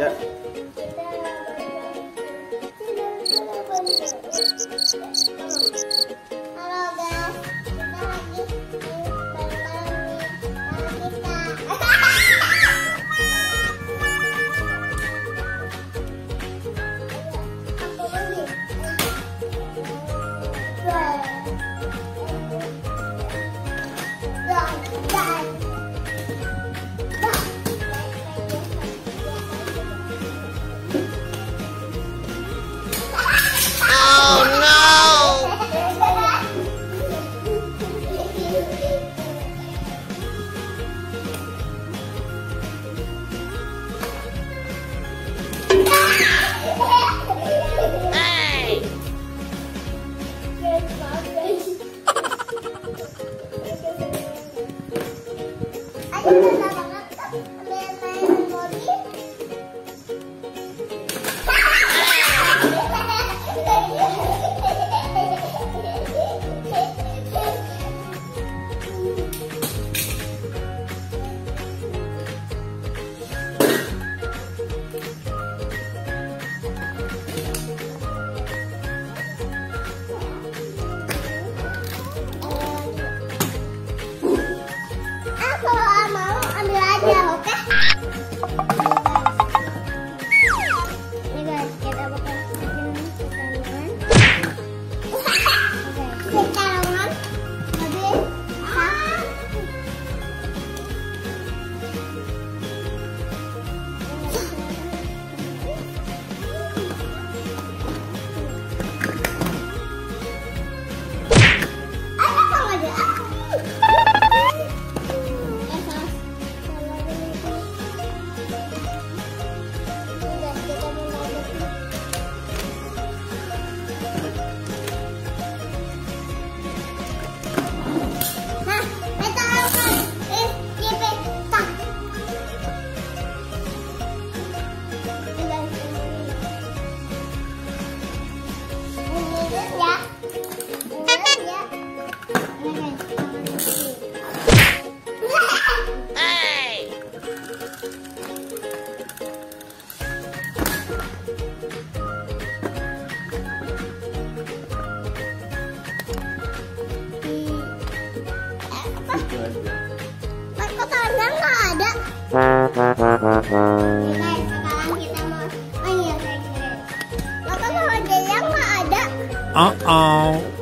dạ. Gitu Mas kok tangan nggak ada? Guys, sekarang kita mau main ya kayak gini. mau jaya nggak ada? Uh oh.